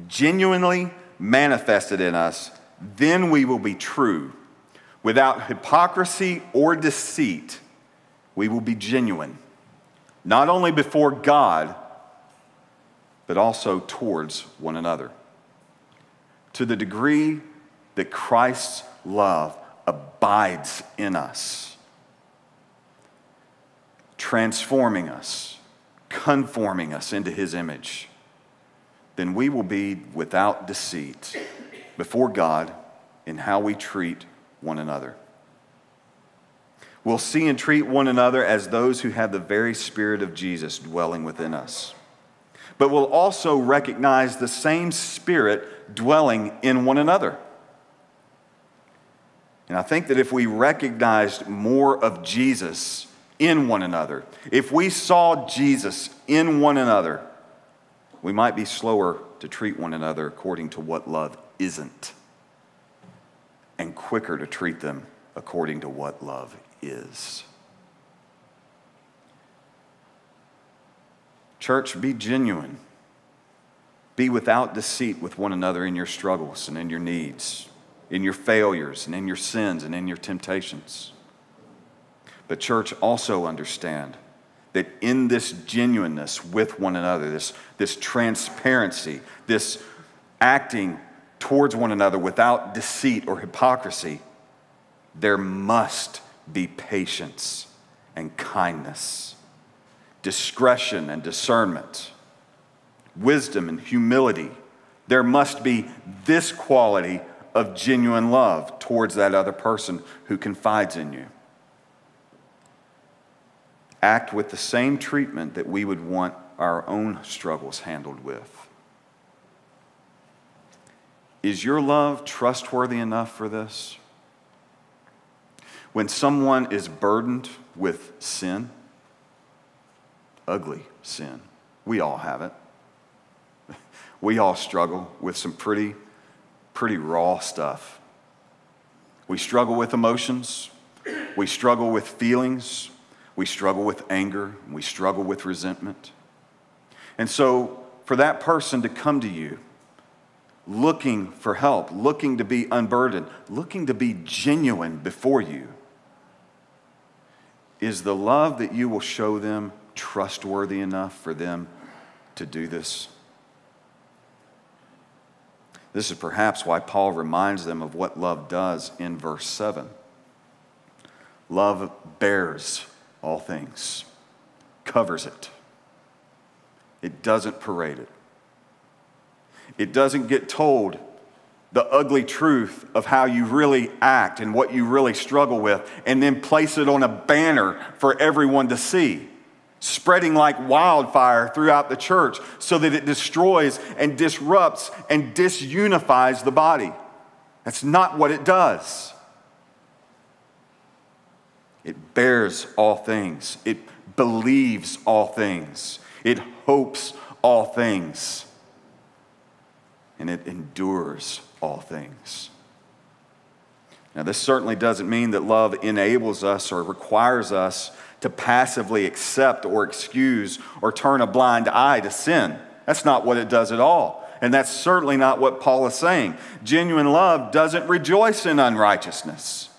genuinely manifested in us, then we will be true. Without hypocrisy or deceit, we will be genuine, not only before God but also towards one another. To the degree that Christ's love abides in us, transforming us, conforming us into his image, then we will be without deceit before God in how we treat one another. We'll see and treat one another as those who have the very Spirit of Jesus dwelling within us but we'll also recognize the same Spirit dwelling in one another. And I think that if we recognized more of Jesus in one another, if we saw Jesus in one another, we might be slower to treat one another according to what love isn't, and quicker to treat them according to what love is. Church, be genuine. Be without deceit with one another in your struggles and in your needs, in your failures and in your sins and in your temptations. But, church, also understand that in this genuineness with one another, this, this transparency, this acting towards one another without deceit or hypocrisy, there must be patience and kindness, discretion and discernment, wisdom and humility. There must be this quality of genuine love towards that other person who confides in you. Act with the same treatment that we would want our own struggles handled with. Is your love trustworthy enough for this? When someone is burdened with sin, ugly sin, we all have it. We all struggle with some pretty, pretty raw stuff. We struggle with emotions, we struggle with feelings, we struggle with anger, we struggle with resentment. And so, for that person to come to you looking for help, looking to be unburdened, looking to be genuine before you, is the love that you will show them trustworthy enough for them to do this? This is perhaps why Paul reminds them of what love does in verse 7. Love bears all things, covers it, it doesn't parade it. It doesn't get told the ugly truth of how you really act and what you really struggle with, and then place it on a banner for everyone to see, spreading like wildfire throughout the church so that it destroys and disrupts and disunifies the body. That's not what it does. It bears all things, it believes all things, it hopes all things and it endures all things. Now, this certainly doesn't mean that love enables us or requires us to passively accept or excuse or turn a blind eye to sin. That's not what it does at all. And that's certainly not what Paul is saying. Genuine love doesn't rejoice in unrighteousness.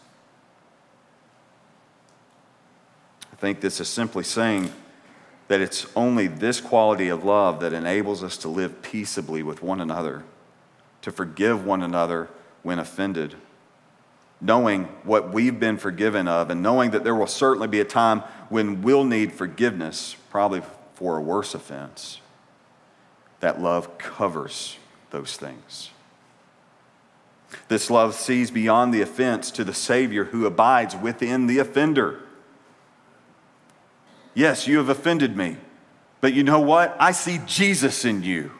I think this is simply saying that it's only this quality of love that enables us to live peaceably with one another, to forgive one another when offended, knowing what we've been forgiven of, and knowing that there will certainly be a time when we'll need forgiveness, probably for a worse offense. That love covers those things. This love sees beyond the offense to the Savior who abides within the offender. Yes, you have offended me. But you know what? I see Jesus in you.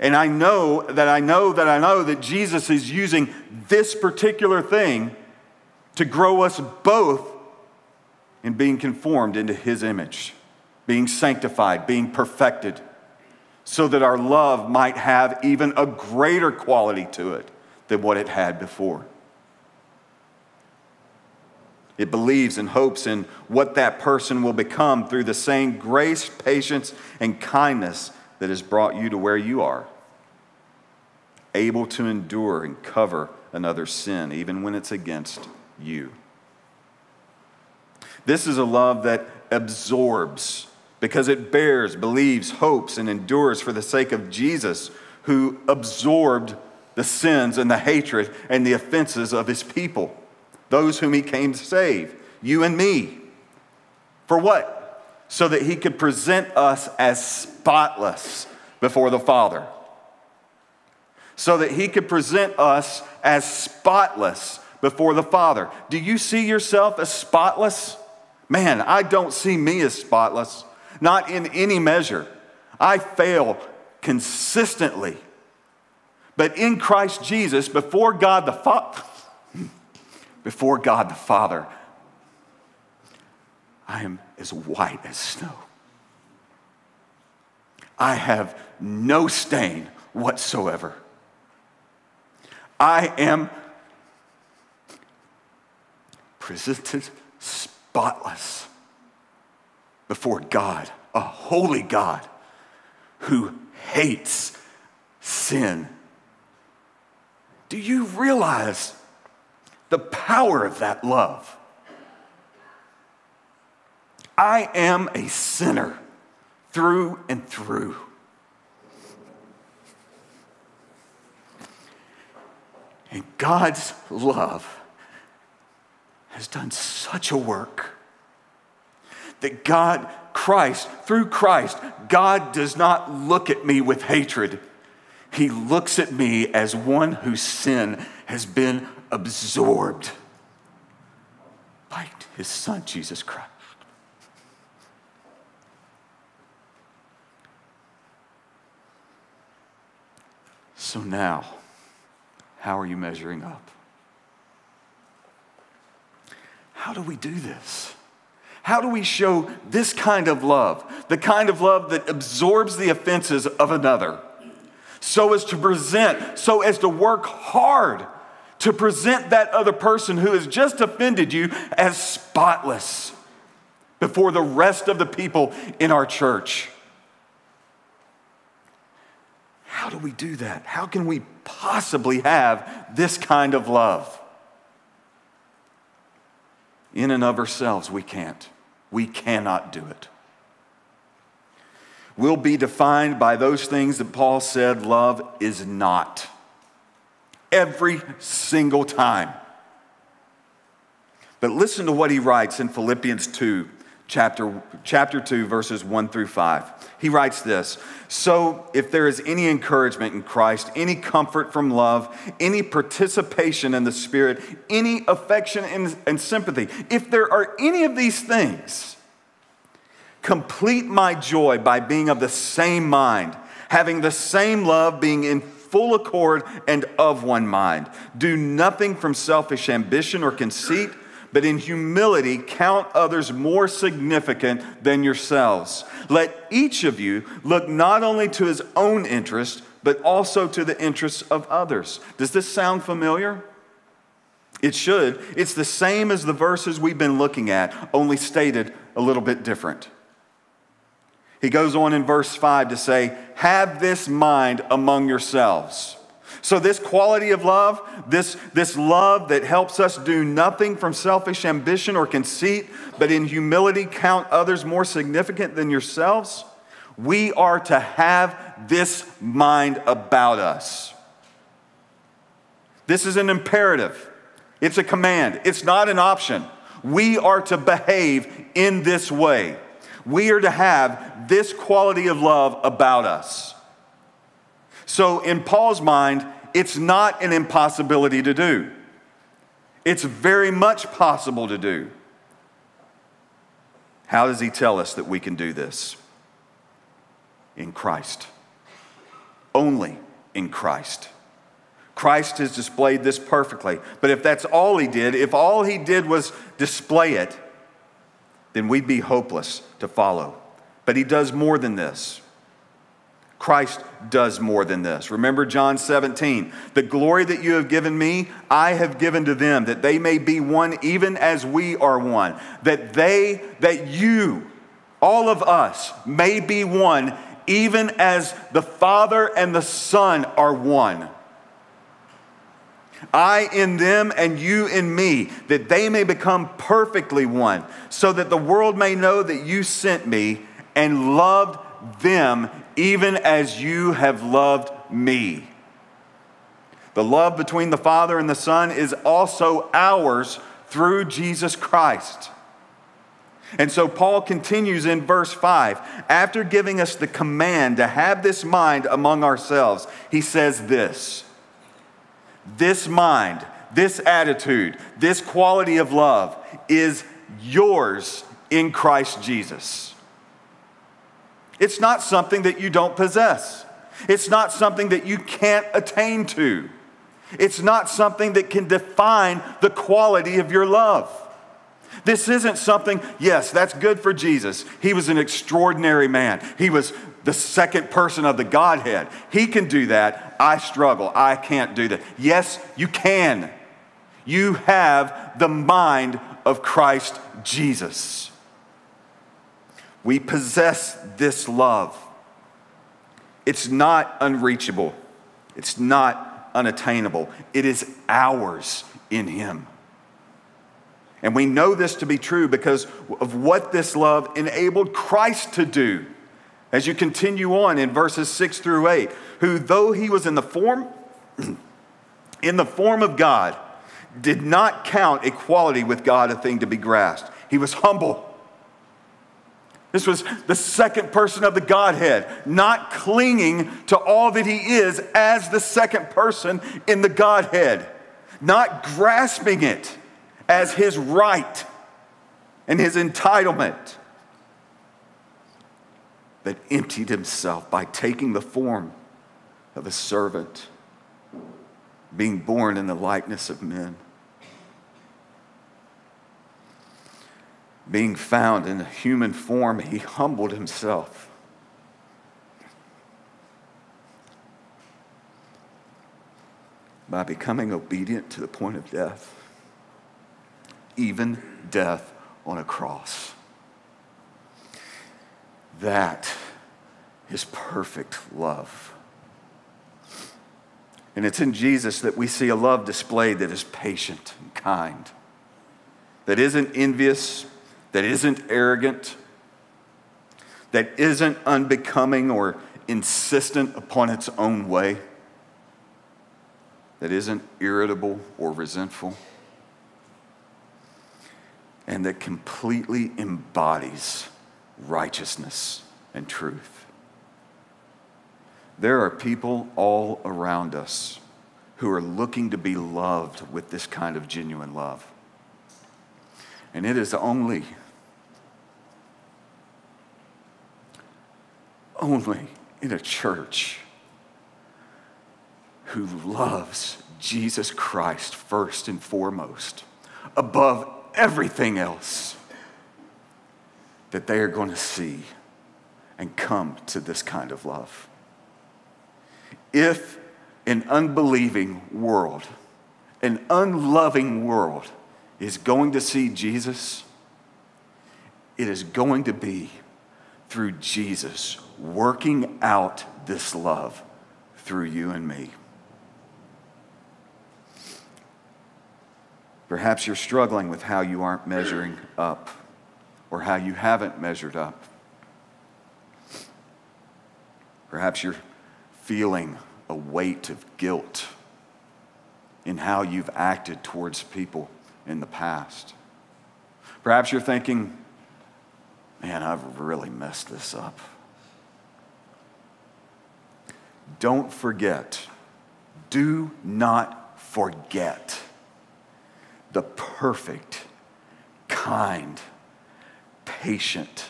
And I know that I know that I know that Jesus is using this particular thing to grow us both in being conformed into his image, being sanctified, being perfected, so that our love might have even a greater quality to it than what it had before. It believes and hopes in what that person will become through the same grace, patience, and kindness that has brought you to where you are. Able to endure and cover another's sin, even when it's against you. This is a love that absorbs because it bears, believes, hopes, and endures for the sake of Jesus, who absorbed the sins and the hatred and the offenses of his people those whom he came to save, you and me. For what? So that he could present us as spotless before the Father. So that he could present us as spotless before the Father. Do you see yourself as spotless? Man, I don't see me as spotless, not in any measure. I fail consistently. But in Christ Jesus, before God the Father, before God the Father, I am as white as snow. I have no stain whatsoever. I am presented spotless before God, a holy God who hates sin. Do you realize the power of that love. I am a sinner through and through. And God's love has done such a work that God, Christ, through Christ, God does not look at me with hatred. He looks at me as one whose sin has been absorbed by his son, Jesus Christ. So now, how are you measuring up? How do we do this? How do we show this kind of love, the kind of love that absorbs the offenses of another, so as to present, so as to work hard to present that other person who has just offended you as spotless before the rest of the people in our church? How do we do that? How can we possibly have this kind of love? In and of ourselves, we can't. We cannot do it. We'll be defined by those things that Paul said love is not. Every single time. But listen to what he writes in Philippians 2, chapter, chapter 2, verses 1 through 5. He writes this So, if there is any encouragement in Christ, any comfort from love, any participation in the Spirit, any affection and, and sympathy, if there are any of these things, complete my joy by being of the same mind, having the same love, being in full accord and of one mind. Do nothing from selfish ambition or conceit but in humility count others more significant than yourselves. Let each of you look not only to his own interest, but also to the interests of others. Does this sound familiar? It should. It's the same as the verses we've been looking at, only stated a little bit different. He goes on in verse 5 to say, Have this mind among yourselves so, this quality of love, this, this love that helps us do nothing from selfish ambition or conceit, but in humility count others more significant than yourselves, we are to have this mind about us. This is an imperative, it's a command, it's not an option. We are to behave in this way. We are to have this quality of love about us. So, in Paul's mind, it's not an impossibility to do. It's very much possible to do. How does he tell us that we can do this? In Christ. Only in Christ. Christ has displayed this perfectly. But if that's all he did, if all he did was display it, then we'd be hopeless to follow. But he does more than this. Christ does more than this. Remember John 17. The glory that you have given me, I have given to them, that they may be one even as we are one. That they, that you, all of us, may be one even as the Father and the Son are one. I in them and you in me, that they may become perfectly one, so that the world may know that you sent me and loved them even as you have loved me. The love between the Father and the Son is also ours through Jesus Christ. And so Paul continues in verse 5. After giving us the command to have this mind among ourselves, he says this This mind, this attitude, this quality of love is yours in Christ Jesus. It's not something that you don't possess. It's not something that you can't attain to. It's not something that can define the quality of your love. This isn't something, yes, that's good for Jesus. He was an extraordinary man. He was the second person of the Godhead. He can do that. I struggle. I can't do that. Yes, you can. You have the mind of Christ Jesus. We possess this love. It's not unreachable, it's not unattainable. It is ours in Him. And we know this to be true because of what this love enabled Christ to do. As you continue on in verses 6 through 8, who, though he was in the form, in the form of God, did not count equality with God a thing to be grasped. He was humble. This was the second person of the Godhead, not clinging to all that he is as the second person in the Godhead, not grasping it as his right and his entitlement, but emptied himself by taking the form of a servant, being born in the likeness of men. being found in a human form, he humbled himself. By becoming obedient to the point of death, even death on a cross. That is perfect love. And it's in Jesus that we see a love displayed that is patient and kind, that isn't envious, that isn't arrogant, that isn't unbecoming or insistent upon its own way, that isn't irritable or resentful, and that completely embodies righteousness and truth. There are people all around us who are looking to be loved with this kind of genuine love. And it is only only in a church who loves Jesus Christ first and foremost, above everything else, that they are going to see and come to this kind of love. If an unbelieving world, an unloving world, is going to see Jesus, it is going to be through Jesus working out this love through you and me. Perhaps you're struggling with how you aren't measuring up or how you haven't measured up. Perhaps you're feeling a weight of guilt in how you've acted towards people in the past. Perhaps you're thinking, man, I've really messed this up. Don't forget, do not forget the perfect, kind, patient,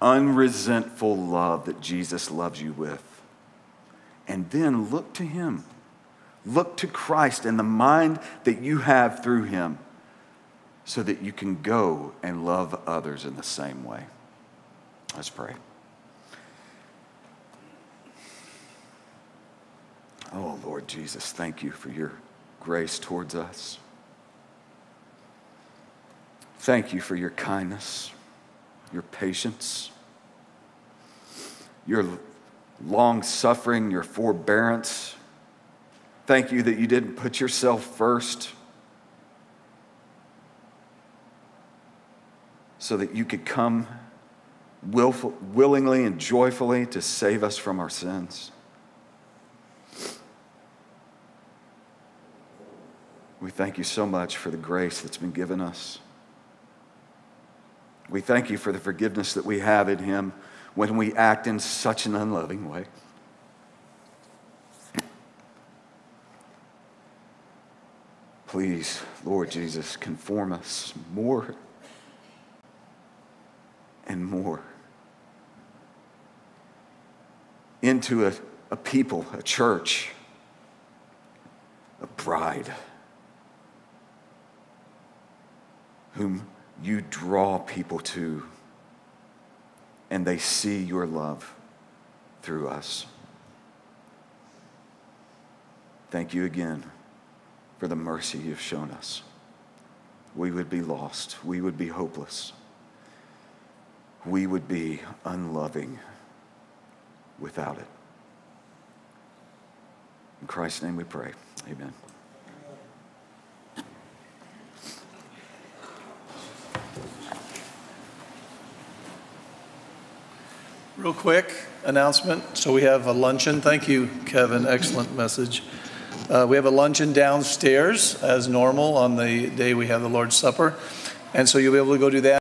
unresentful love that Jesus loves you with. And then look to Him. Look to Christ and the mind that you have through Him so that you can go and love others in the same way. Let's pray. Oh, Lord Jesus, thank you for your grace towards us. Thank you for your kindness, your patience, your long suffering, your forbearance. Thank you that you didn't put yourself first so that you could come willful, willingly and joyfully to save us from our sins. We thank you so much for the grace that's been given us. We thank you for the forgiveness that we have in Him when we act in such an unloving way. Please, Lord Jesus, conform us more and more into a, a people, a church, a bride. whom you draw people to, and they see your love through us. Thank you again for the mercy you've shown us. We would be lost, we would be hopeless, we would be unloving without it. In Christ's name we pray. Amen. Real quick announcement. So we have a luncheon. Thank you, Kevin. Excellent message. Uh, we have a luncheon downstairs as normal on the day we have the Lord's Supper. And so you'll be able to go do that.